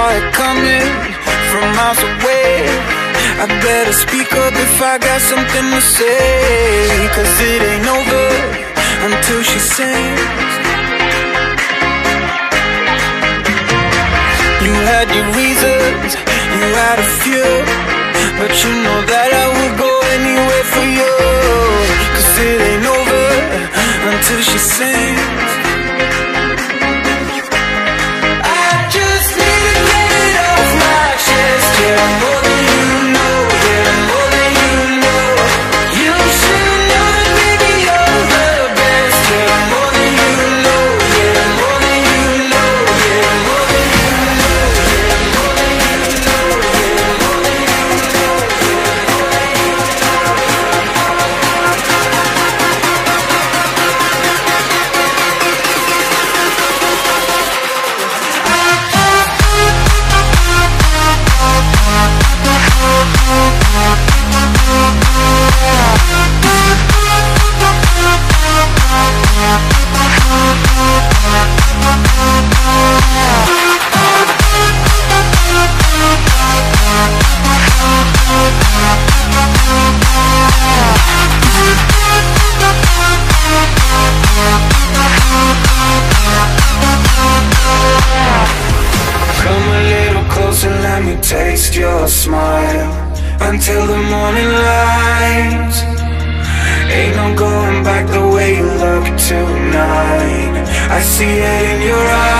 saw it coming from miles away. I better speak up if I got something to say Cause it ain't over until she sings. You had your reasons, you had a few But you know that I would go anywhere for you Cause it ain't over until she sings. Taste your smile Until the morning light. Ain't no going back the way you look tonight. I see it in your eyes